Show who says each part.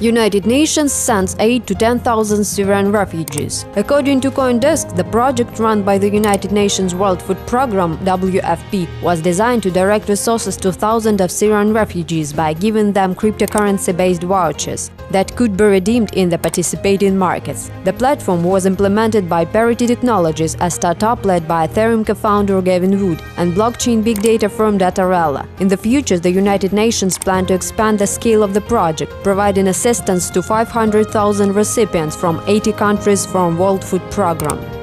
Speaker 1: United Nations sends aid to 10,000 Syrian refugees. According to CoinDesk, the project run by the United Nations World Food Programme (WFP) was designed to direct resources to thousands of Syrian refugees by giving them cryptocurrency-based vouchers that could be redeemed in the participating markets. The platform was implemented by Parity Technologies, a startup led by Ethereum co-founder Gavin Wood and blockchain big data firm Datarella. In the future, the United Nations plan to expand the scale of the project, providing assistance to 500,000 recipients from 80 countries from World Food Programme.